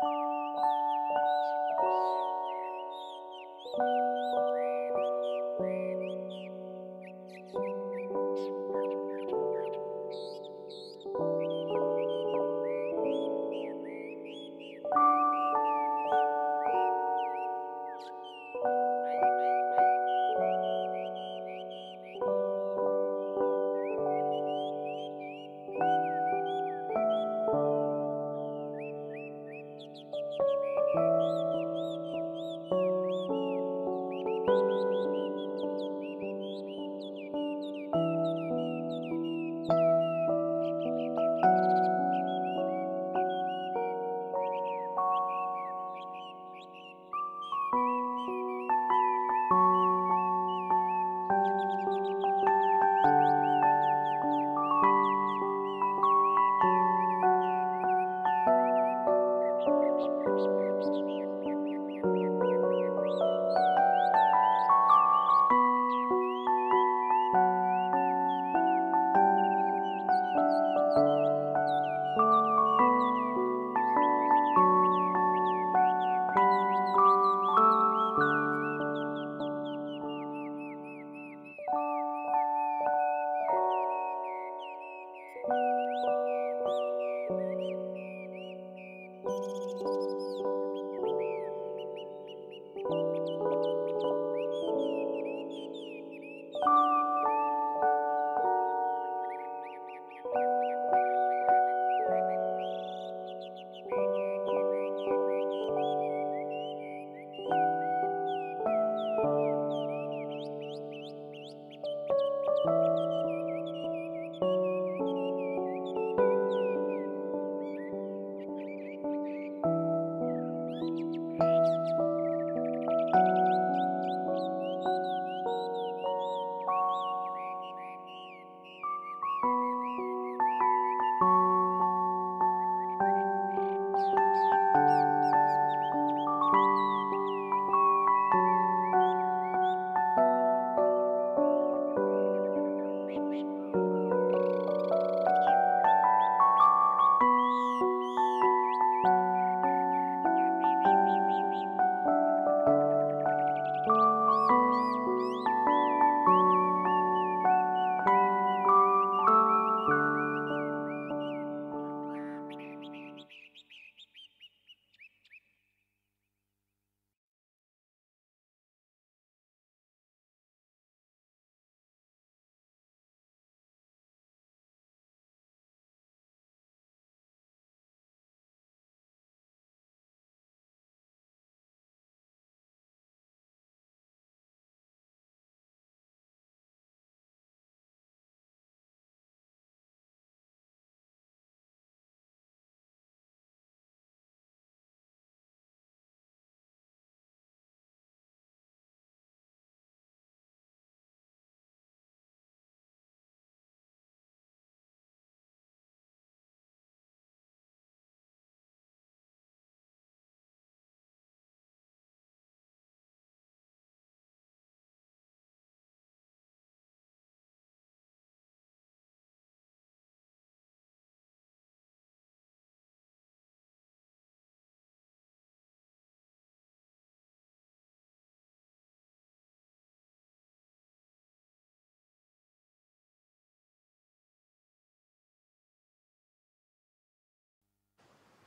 Música